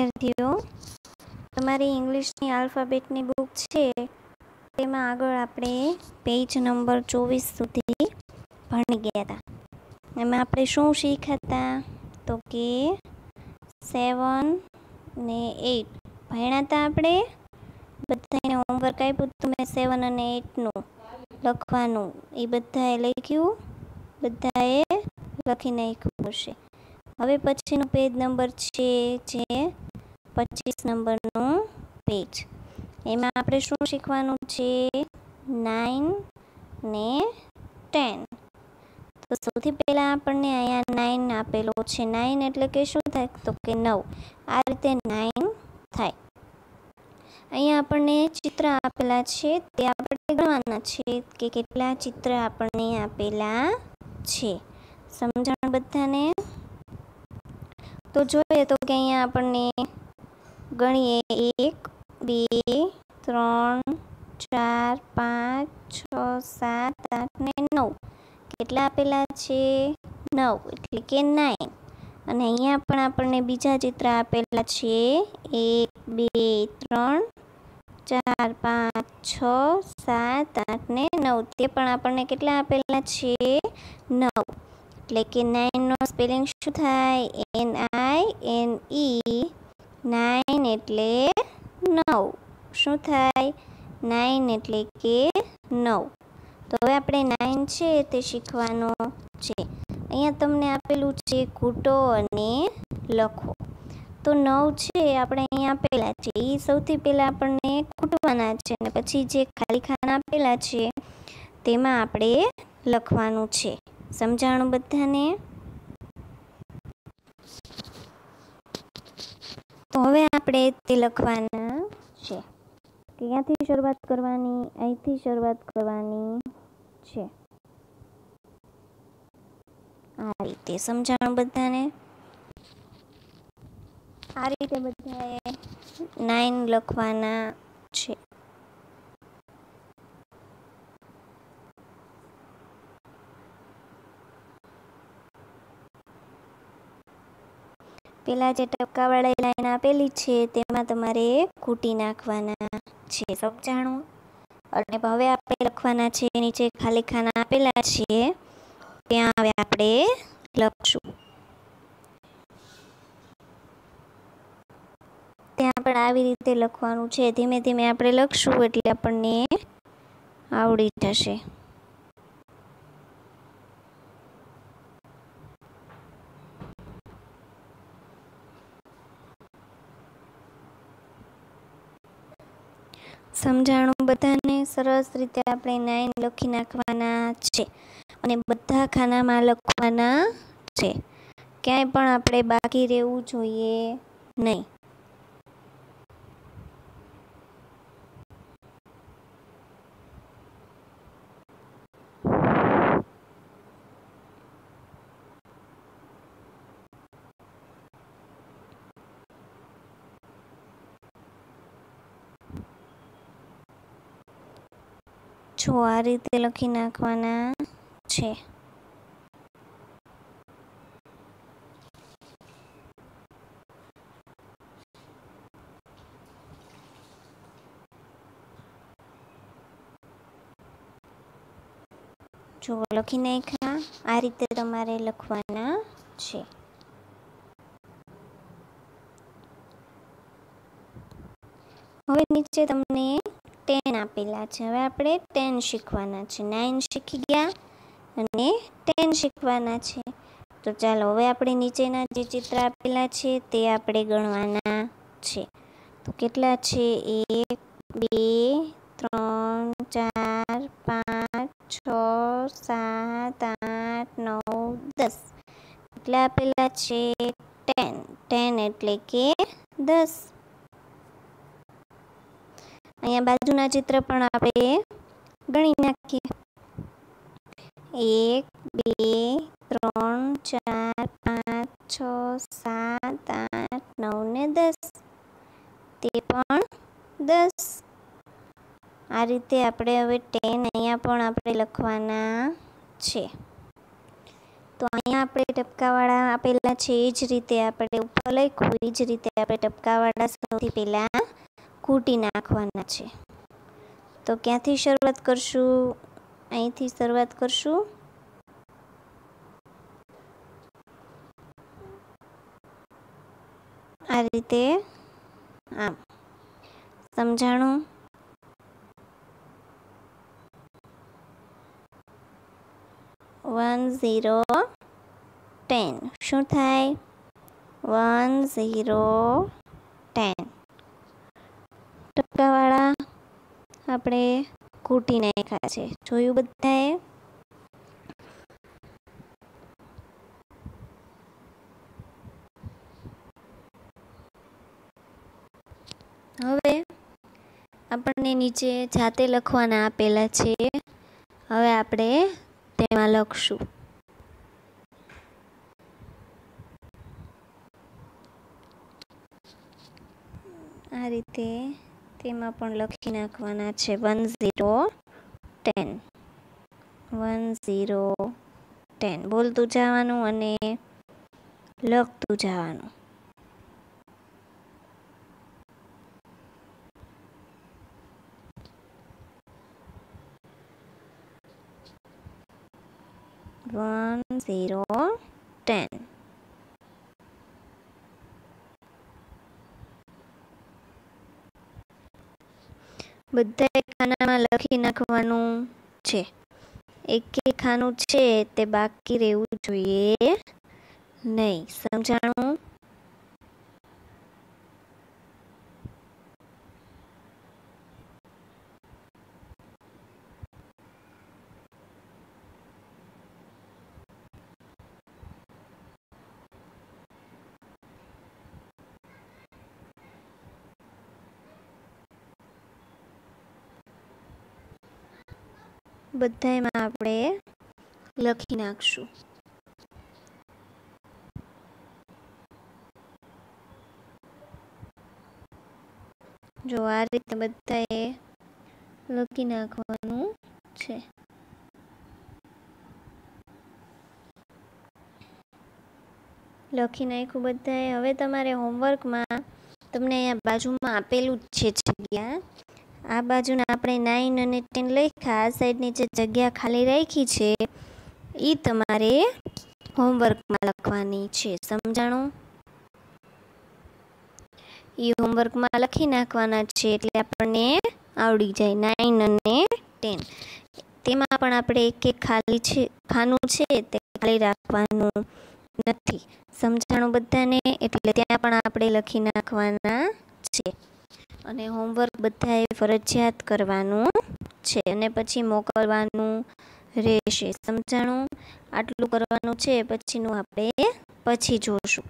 વિદ્યાર્થીઓ, તમારી ઇંગ્લિશની આલ્ફાબેટની બુક છે, તેમાં આગળ આપણે પેજ નંબર ચોવીસ સુધી ભણી ગયા હતા. એમાં આપણે શું શીખ્યા હતા તો કે સેવન ને એટ. ભણ્યા હતા આપણે? બધાને હોમવર્ક આપ્યું હતું મેં સેવન અને એટનું લખવાનું. એ બધાએ લખ્યું, બધાએ લખી નાખ્યું હશે. હવે પછીનો પેજ નંબર છે જે પચીસ નંબરનું પેજ. એમાં આપણે શું શીખવાનું છે? નાઇન ને ટેન તો સૌથી પહેલાં આપણને અહીંયા નાઇન આપેલો છે. નાઇન એટલે કે શું થાય? તો કે નવ. આ રીતે નાઇન થાય. અહીંયા આપણને ચિત્ર આપેલા છે. તે આપણે ગણવાના છે કે કેટલા ચિત્ર આપણને આપેલા છે. સમજણ બધાને? તો જોઈએ તો કે અહીંયા આપણને ગણીએ. એક, બે, ત્રણ, ચાર, પાંચ, છ, સાત, આઠ ને નવ. કેટલા આપેલા છે? નવ, એટલે કે નાઇન અને અહીંયા પણ આપણને બીજા ચિત્ર આપેલા છે. એક, બે, ત્રણ, ચાર, પાંચ, છ, સાત, આઠ ને નવ. તે પણ આપણને કેટલા આપેલા છે? નવ. એટલે કે નાઇનનો સ્પેલિંગ શું થાય? N I N E nine એટલે નવ. શું થાય? નાઇન એટલે કે નવ. તો હવે આપણે નાઇન છે તે શીખવાનો છે. અહીંયા તમને આપેલું છે ઘૂંટો અને લખો. તો નવ છે આપણે અહીંયા આપેલા છે. એ સૌથી પહેલાં આપણને ખૂટવાના છે અને પછી જે ખાલી ખાના આપેલા છે, તેમાં આપણે લખવાનું છે. સમજાણું બધાને તો હવે આપણે તે લખવાના છે. ક્યાંથી શરૂઆત કરવાની, અહીંથી શરૂઆત કરવાની છે. આ રીતે સમજાણું બધાને? આ રીતે બધાએ નાઇન લખવાના છે. પેલા જે ટપકાવાળી લાઈન આપેલી છે, તેમાં તમારે ખૂટી નાખવાના છે. સમજાણું અને હવે આપણે લખવાના છે, નીચે ખાલી ખાના આપેલા છે. ત્યાં હવે આપણે લખશું. ત્યાં પણ આવી રીતે લખવાનું છે. ધીમે ધીમે આપણે લખશું એટલે આપણને આવડી જશે. સમજાણું બધાને સરસ રીતે આપણે નાઇન લખી નાખવાના છે અને બધા ખાનામાં લખવાના છે. ક્યાંય પણ આપણે બાકી રહેવું જોઈએ નહીં. જો આ રીતે લખી નાખવાના છે. જો લખી નાખ્યા, આ રીતે તમારે લખવાના છે. હવે નીચે તમને ટેન આપેલા છે. હવે આપણે ટેન શીખવાના છે. નાઇન શીખી ગયા અને ટેન શીખવાના છે. તો ચાલો, હવે આપણે નીચેના જે ચિત્ર આપેલા છે તે આપણે ગણવાના છે. તો કેટલા છે? એક, બે, ત્રણ, ચાર, પાંચ, છ, સાત, આઠ, નવ, દસ. કેટલા આપેલા છે? ટેન. ટેન એટલે કે દસ. અહીંયા બાજુના ચિત્ર પણ આપણે ગણી નાખીએ. એક, બે, ત્રણ, ચાર, પાંચ, છ, સાત, આઠ, નવ ને દસ. તે પણ દસ. આ રીતે આપણે હવે ટેન અહીંયા પણ આપણે લખવાના છે. તો અહીંયા આપણે ટપકાવાળા આપેલા છે, એ જ રીતે આપણે ઉપર લખ્યું, એ જ રીતે આપણે ટપકાવાળા સૌથી પહેલાં કૂટી નાખવાના છે. તો ક્યાંથી શરૂઆત કરશું? અહીંથી શરૂઆત કરશું. આ રીતે, આમ, સમજાણું? One zero ten. શું થાય? One zero ten. ટપકાવાળા આપણે કૂટી નાખ્યા છે. જોયું બધાએ? હવે આપણને નીચે જાતે લખવાના આપેલા છે. હવે આપણે તેમાં લખશું. આ રીતે તેમાં પણ લખી નાખવાના છે. One zero ten. One zero ten. બોલતું જવાનું અને લખતું જવાનું. One zero ten. બધા ખાનામાં લખી નાખવાનું છે. એક એક ખાનું છે તે બાકી રહેવું જોઈએ નહીં. સમજાણું? બધામાં આપણે લખી નાખશું. જો આ રીતે બધાએ લખી નાખવાનું છે. લખી નાખ્યું બધાએ. હવે તમારે હોમવર્કમાં તમને અહીંયા બાજુમાં આપેલું જ છે જગ્યા. આ બાજુના આપણે નાઇન અને ટેન લખ્યા. આ સાઈડની જે જગ્યા ખાલી રાખી છે એ તમારે હોમવર્કમાં લખવાની છે. સમજાણું? એ હોમવર્કમાં લખી નાખવાના છે એટલે આપણને આવડી જાય. નાઇન અને ટેન તેમાં પણ આપણે એક એક ખાલી છે, ખાનું છે, તે ખાલી રાખવાનું નથી. સમજાણું બધાને? એટલે ત્યાં પણ આપણે લખી નાખવાના છે. અને હોમવર્ક બધાએ ફરજિયાત કરવાનું છે. અને પછી મોકલવાનું રહેશે. સમજાણું? આટલું કરવાનું છે, પછીનું આપણે પછી જોશું.